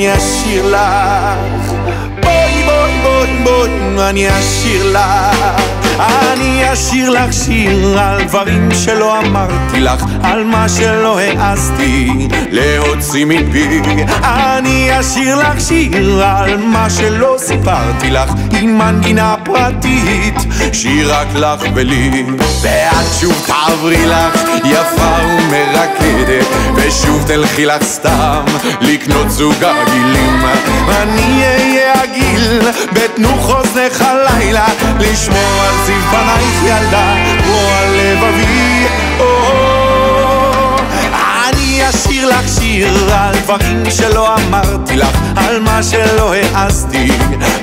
אני אשיר לך. בואי בואי בואי בואי אני אשיר לך אני אשיר לך שיר על דברים שלא אמרתי לך על מה שלא העזתי להוציא מפי. אני אשיר לך שיר על מה שלא סיפרתי לך עם מנגינה פרטית שיר רק לך ולי. ואת שוב תעברי לך יפה ומרקדת ושוב תלכי לך סתם לקנות זוג הגילים אני אהיה הגיל בתנוך אוזנך הלילה לשמור על זיו פנייך ילדה כמו על לבבי אני אשיר לך שיר על דברים שלא אמרתי לך על מה שלא העזתי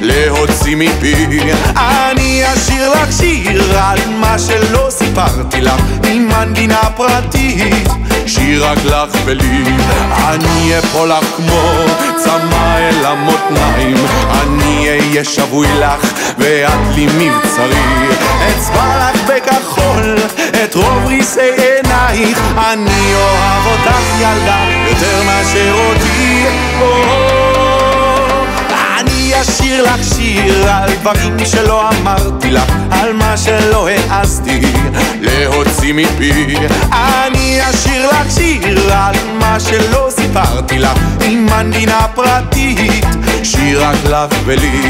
להוציא מפי. אני אשיר לך שיר על מה שלא סיפרתי לך עם מנגינה פרטית. שיר רק לך ולי. אני אפול לך כמו צמא אל המותניים אהיה שבוי לך ואת לי מבצרי אצבע לך בכחול את רוב ריסי עינייך. אני אוהב אותך ילדה יותר מאשר אותי. אני אשיר לך שיר על דברים שלא אמרתי לך על מה שלא העזתי להוציא מפי. אני אשיר לך שיר על מה שלא סיפרתי לך עם מנגינה פרטית לך ולי.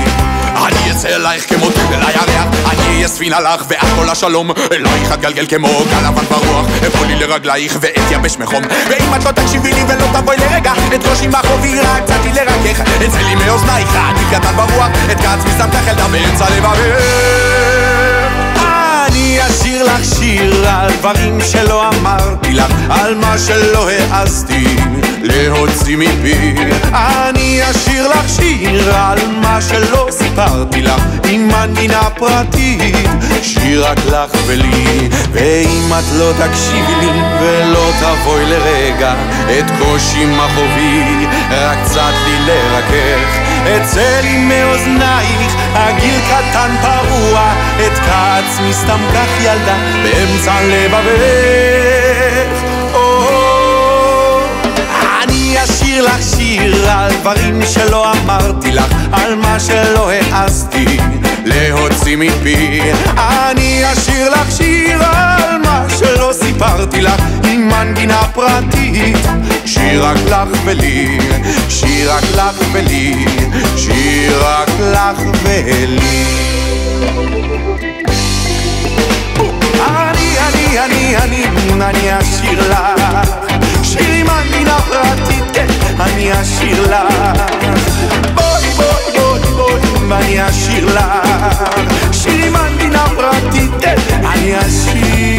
אני אצא אלייך כמו טוב אל הירח אני אהיה ספינה לך ואת כל השלום. אלייך אתגלגל כמו גל לבן ברוח אפול לי לרגלייך ואתייבש מחום. ואם את לא תקשיבי לי ולא תבואי לרגע את ראשי מחובי רק לי לרכך אצא לי מאוזנייך אני קטן ברוח את שם לך ילדה באמצע לבבך אני אשיר לך שיר על דברים שלא אמרתי לך על מה שלא העזתי להוציא מפי. אני אשיר לך שיר על מה שלא סיפרתי לך עם מנגינה פרטית. שיר רק לך ולי ואם את לא תקשיבי לי ולא תבואי לרגע את קושי מחובי רק קצת לי לרכך. אצא לי מאוזנייך הגיל קטן פרוע את כעצמי סתם כך ילדה באמצע לבבך אשיר לך שיר על דברים שלא אמרתי לך על מה שלא העזתי להוציא מפי. אני אשיר לך שיר על מה שלא סיפרתי לך עם מנגינה פרטית. שיר רק לך ולי, שיר רק לך ולי, שיר רק לך ולי. אני, אני, אני, אני, אני אשיר ואני אשיר לך שיר עם מנגינה פרטית, אני אשיר